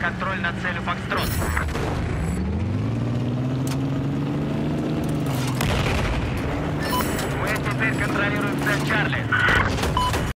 контроль над целью Фокстрот. Мы теперь контролируем цель Чарли.